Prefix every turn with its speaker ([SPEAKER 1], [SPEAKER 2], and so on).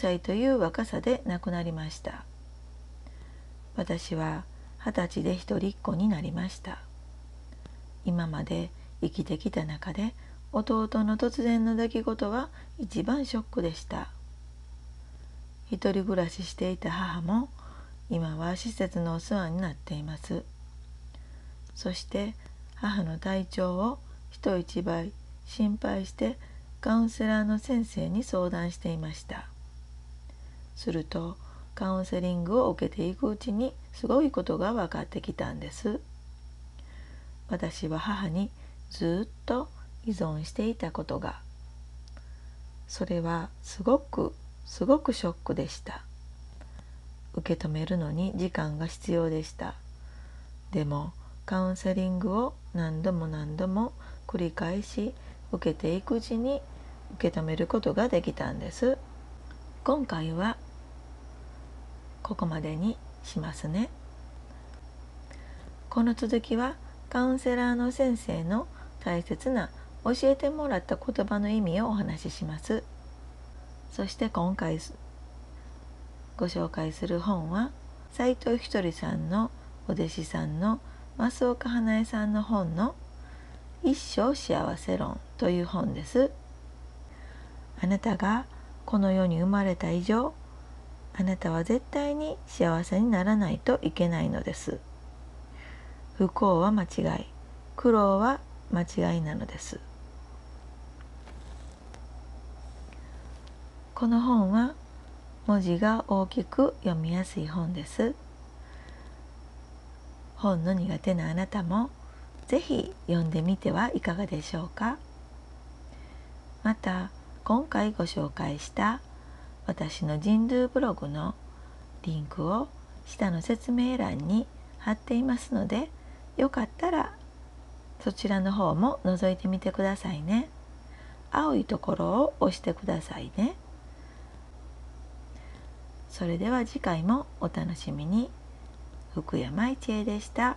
[SPEAKER 1] 歳という若さで亡くなりました。私は二十歳で一人っ子になりました。今まで生きてきた中で弟の突然の出来事は一番ショックでした。一人暮らししていた母も今は施設のお世話になっています。そして母の体調を人一倍心配してカウンセラーの先生に相談していました。するとカウンセリングを受けていくうちにすごいことが分かってきたんです。私は母にずっと依存していたことが。それはすごくすごくショックでした。受け止めるのに時間が必要でした。でもカウンセリングを何度も何度も繰り返し受けていくうちに受け止めることができたんです。今回はここまでにしますねこの続きはカウンセラーの先生の大切な教えてもらった言葉の意味をお話ししますそして今回ご紹介する本は斉藤ひとりさんのお弟子さんの増岡花江さんの本の「一生幸せ論」という本です。あなたがこの世に生まれた以上あなたは絶対に幸せにならないといけないのです。不幸は間違い苦労は間違いなのです。この本は文字が大きく読みやすい本です。本の苦手なあなたもぜひ読んでみてはいかがでしょうかまた今回ご紹介した私の人類ブログのリンクを下の説明欄に貼っていますのでよかったらそちらの方も覗いてみてくださいね。青いところを押してくださいね。それでは次回もお楽しみに。福山一恵でした。